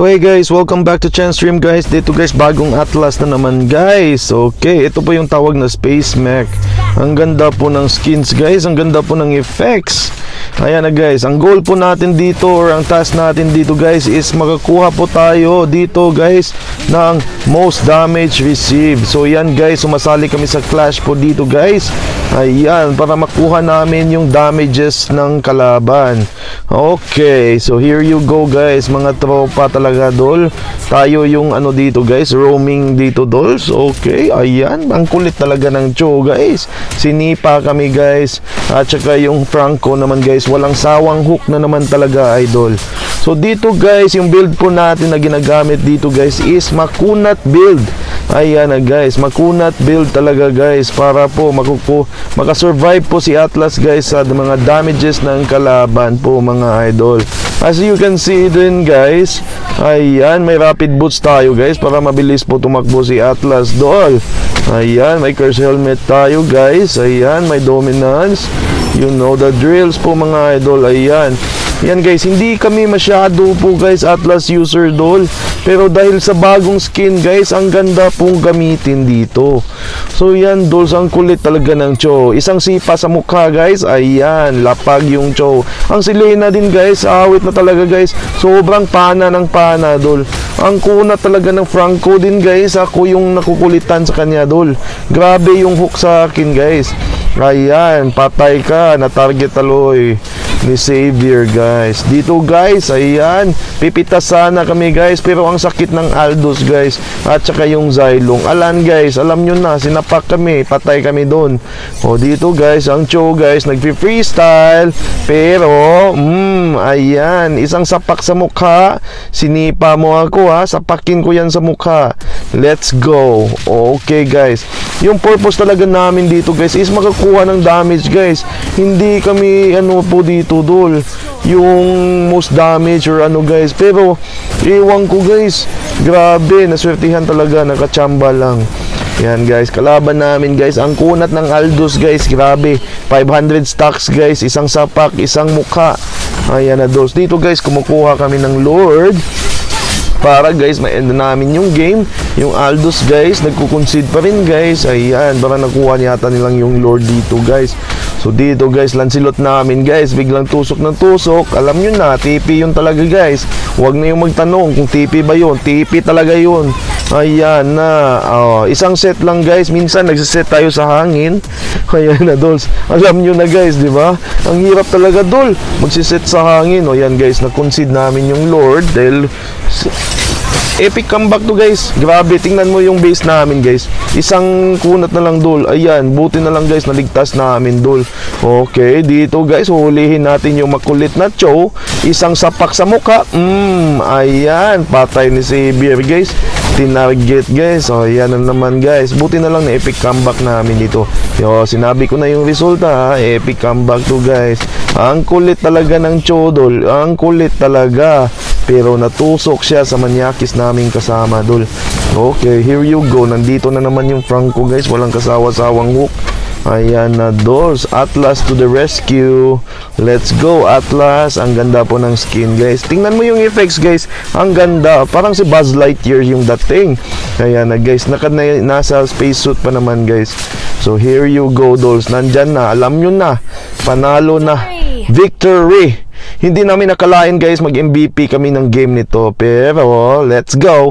So hey guys, welcome back to Chance Stream guys. Dito guys, bagong Atlas na naman guys. Okay, ito po yung tawag na Space Mech. Ang ganda po ng skins guys, ang ganda po ng effects. Ayan na guys, ang goal po natin dito or ang task natin dito guys is makakuha po tayo dito guys ng most damage received. So yan guys, sumasali kami sa clash po dito guys. Ayan, para makuha namin yung damages ng kalaban. Okay, so here you go guys, mga tropa talaga dol. Tayo yung ano dito guys, roaming dito dolls. Okay, ayan, ang kulit talaga ng Cho guys. Sinipa kami guys. At saka yung Franco naman guys, walang sawang hook na naman talaga idol. So dito guys, yung build po natin na ginagamit dito guys is makunat build. Ayan na guys, makunat build talaga guys para po makuku makasurvive po si Atlas guys sa mga damages ng kalaban po mga idol. As you can see din guys, ayan may rapid boots tayo guys para mabilis po tumakbo si Atlas dool. Ayan, may curse helmet tayo guys. Ayan, may dominance. You know the drills po mga idol. Ayan. Yan guys, hindi kami masyado po guys Atlas user doll. Pero dahil sa bagong skin guys, ang ganda pong gamitin dito. So yan dolls, ang kulit talaga ng Cho. Isang sipa sa mukha guys, ayan, lapag yung Cho. Ang Selena din guys, awit na talaga guys. Sobrang pana ng pana dol. Ang kuna talaga ng Franco din guys, ako yung nakukulitan sa kanya dol. Grabe yung hook sa akin guys. Ayan, patay ka, na target aloy ni Xavier guys. Dito guys, ayan, pipitas sana kami guys, pero ang sakit ng Aldous guys, at saka yung Zylong. Alan guys, alam nyo na, sinapak kami, patay kami doon. O dito guys, ang Cho guys, nagpi-freestyle, pero, mm, ayan, isang sapak sa mukha, sinipa mo ako ha, sapakin ko yan sa mukha. Let's go. Okay guys, yung purpose talaga namin dito guys is makakuha ng damage guys. Hindi kami ano po dito dol yung most damage or ano guys. Pero iwan ko guys. Grabe, naswertihan talaga nakachamba lang. Yan guys, kalaban namin guys. Ang kunat ng Aldous guys, grabe. 500 stacks guys, isang sapak, isang mukha. Ayan na. Dito guys, kumukuha kami ng Lord para guys ma-end na namin yung game. Yung Aldous guys nagko-concede pa rin guys. Ayan para nakuha yata nilang yung Lord dito guys. So dito guys lansilot namin guys. Biglang tusok ng tusok. Alam nyo na TP yun talaga guys. Huwag na yung magtanong kung TP ba yun. TP talaga yun ayan na. Oh, isang set lang guys. Minsan nagsiset tayo sa hangin. Ayan na dolls. Alam nyo na guys di ba? Ang hirap talaga dol magsiset sa hangin. O yan guys na-concede namin yung Lord dahil epic comeback to guys. Grabe tingnan mo yung base namin guys. Isang kunat na lang dol ayan buti na lang guys naligtas namin dol okay dito guys hulihin natin yung makulit na chow isang sapak sa mukha. Mm, ayan patay ni si Beer guys. Tinarget guys. O yan na naman guys. Buti na lang na epic comeback namin dito. Yo sinabi ko na yung resulta ha? Epic comeback to guys. Ang kulit talaga ng chodol. Ang kulit talaga. Pero natusok siya sa manyakis naming kasama dol. Okay here you go. Nandito na naman yung Franco guys. Walang kasawa-sawang hook Ayan na doors. Atlas to the rescue. Let's go Atlas. Ang ganda po ng skin guys. Tingnan mo yung effects guys. Ang ganda. Parang si Buzz Lightyear yung dating. Ayan na guys. Naka, na, nasa spacesuit pa naman guys. So here you go dolls. Nandyan na. Alam nyo na. Panalo na. Victory. Hindi namin nakalain guys mag MVP kami ng game nito. Pero let's go.